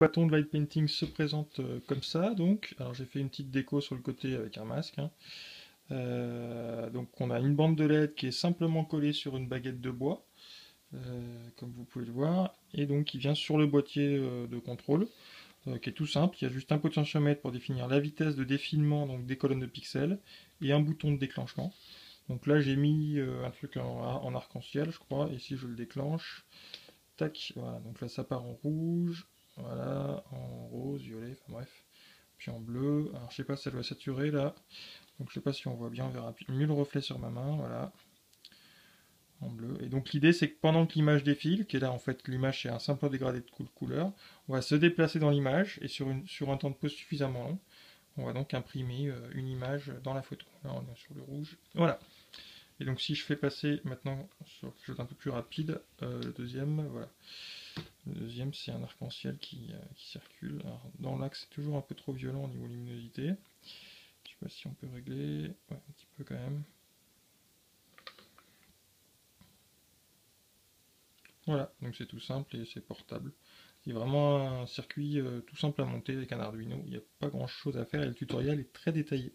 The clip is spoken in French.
bâton de light painting se présente euh, comme ça, donc? Alors j'ai fait une petite déco sur le côté avec un masque. Hein. Euh, donc on a une bande de LED qui est simplement collée sur une baguette de bois, euh, comme vous pouvez le voir, et donc qui vient sur le boîtier de contrôle, qui est tout simple. Il y a juste un potentiomètre pour définir la vitesse de défilement donc des colonnes de pixels, et un bouton de déclenchement. Donc là j'ai mis un truc en, arc-en-ciel, je crois, et si je le déclenche, tac, voilà, donc là ça part en rouge, voilà, en rose, violet, enfin bref. Puis en bleu. Alors je sais pas si ça doit saturer là. Donc je sais pas si on voit bien, on verra mieux le reflet sur ma main, voilà. En bleu. Et donc l'idée c'est que pendant que l'image défile, qui est là en fait l'image c'est un simple dégradé de couleur, on va se déplacer dans l'image et sur, un temps de pause suffisamment long, on va donc imprimer euh, une image dans la photo. Là on est sur le rouge. Voilà. Et donc si je fais passer maintenant sur quelque chose un peu plus rapide, euh, le deuxième, voilà. C'est un arc-en-ciel qui, euh, circule. dans l'axe, c'est toujours un peu trop violent au niveau luminosité. Je sais pas si on peut régler. Un petit peu quand même. Voilà, donc c'est tout simple et c'est portable. C'est vraiment un circuit euh, tout simple à monter avec un Arduino. Il n'y a pas grand chose à faire et le tutoriel est très détaillé.